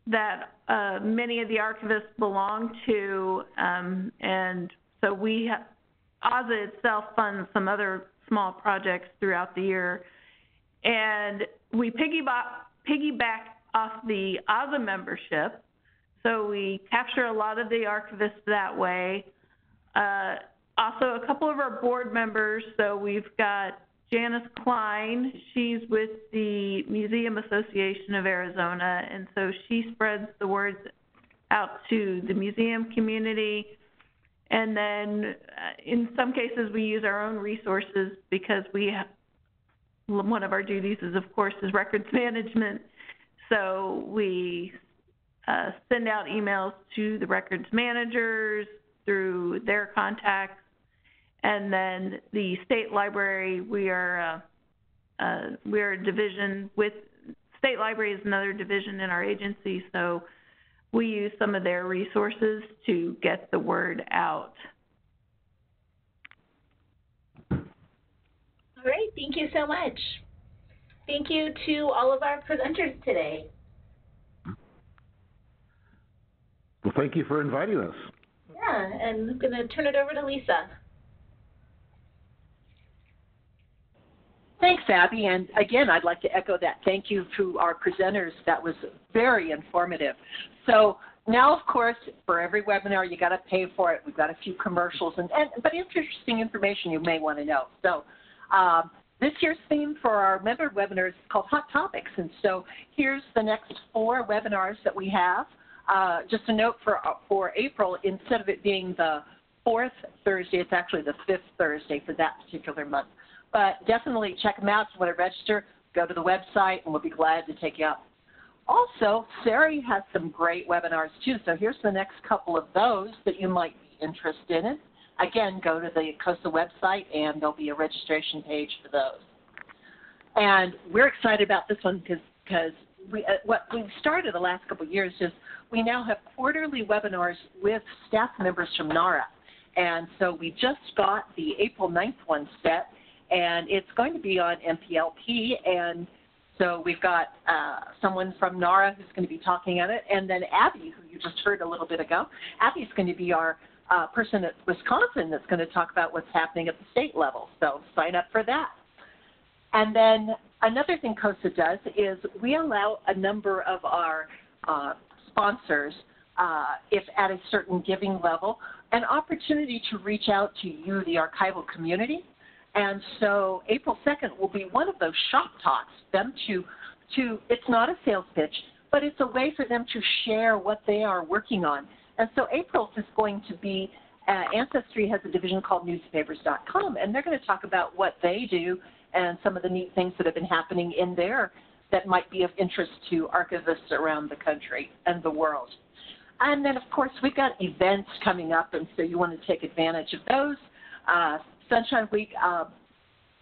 that uh, many of the archivists belong to, um, and so we, AZA itself funds some other small projects throughout the year, and we piggyback, piggyback off the AZA membership, so we capture a lot of the archivists that way. Uh, also, a couple of our board members, so we've got Janice Klein, she's with the Museum Association of Arizona, and so she spreads the words out to the museum community. And then uh, in some cases, we use our own resources because we have, one of our duties is, of course, is records management. So we uh, send out emails to the records managers through their contacts and then the state library, we are uh, uh, we're a division with state library is another division in our agency, so we use some of their resources to get the word out. All right, thank you so much. Thank you to all of our presenters today. Well, thank you for inviting us. Yeah, and I'm going to turn it over to Lisa. Thanks, Abby. And again, I'd like to echo that. Thank you to our presenters. That was very informative. So now, of course, for every webinar, you got to pay for it. We've got a few commercials, and, and but interesting information you may want to know. So um, this year's theme for our member webinars is called Hot Topics. And so here's the next four webinars that we have. Uh, just a note for, for April, instead of it being the fourth Thursday, it's actually the fifth Thursday for that particular month. But definitely check them out. If you want to register, go to the website and we'll be glad to take you up. Also, SERI has some great webinars too. So here's the next couple of those that you might be interested in. Again, go to the COSA website and there'll be a registration page for those. And we're excited about this one because because we, uh, what we've started the last couple of years is we now have quarterly webinars with staff members from NARA. And so we just got the April 9th one set, and it's going to be on MPLP. And so we've got uh, someone from NARA who's going to be talking at it, and then Abby, who you just heard a little bit ago. Abby's going to be our uh, person at Wisconsin that's going to talk about what's happening at the state level. So sign up for that. And then another thing COSA does is we allow a number of our uh, sponsors, uh, if at a certain giving level, an opportunity to reach out to you, the archival community, and so April 2nd will be one of those shop talks, them to, to, it's not a sales pitch, but it's a way for them to share what they are working on. And so April is going to be, uh, Ancestry has a division called newspapers.com, and they're going to talk about what they do and some of the neat things that have been happening in there that might be of interest to archivists around the country and the world. And then, of course, we've got events coming up, and so you want to take advantage of those. Uh, Sunshine Week uh,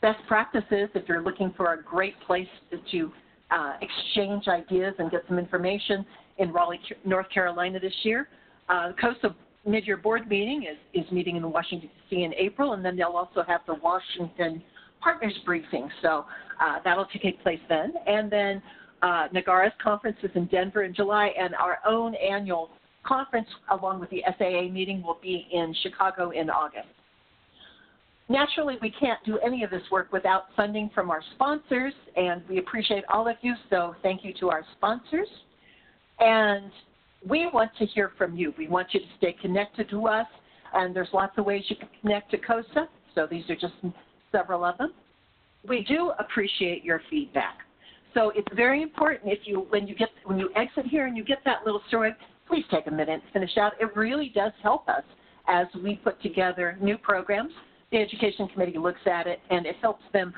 best practices if you're looking for a great place to uh, exchange ideas and get some information in Raleigh, North Carolina this year. Uh, COSA mid-year board meeting is, is meeting in Washington, D.C. in April, and then they'll also have the Washington partners briefing. So uh, that'll take place then. And then Uh, NAGARA's conference is in Denver in July, and our own annual conference, along with the SAA meeting, will be in Chicago in August. Naturally, we can't do any of this work without funding from our sponsors, and we appreciate all of you, so thank you to our sponsors. And we want to hear from you. We want you to stay connected to us, and there's lots of ways you can connect to COSA, so these are just several of them. We do appreciate your feedback. So it's very important if you when you get when you exit here and you get that little story, please take a minute and finish out. It really does help us as we put together new programs. The education committee looks at it and it helps them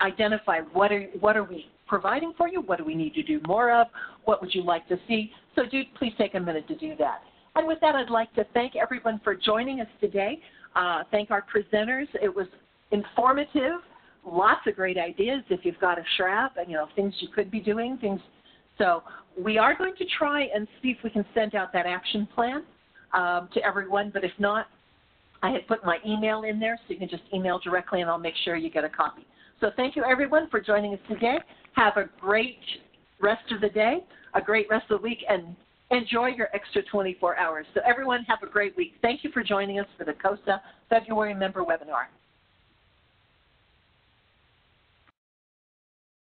identify what are what are we providing for you, what do we need to do more of, what would you like to see. So do please take a minute to do that. And with that, I'd like to thank everyone for joining us today. Uh, thank our presenters. It was informative, lots of great ideas. If you've got a SHRAB, and you know things you could be doing, things. So we are going to try and see if we can send out that action plan um, to everyone. But if not, I had put my email in there, so you can just email directly, and I'll make sure you get a copy. So thank you everyone for joining us today. Have a great rest of the day, a great rest of the week, and enjoy your extra 24 hours. So everyone have a great week. Thank you for joining us for the COSA February member webinar.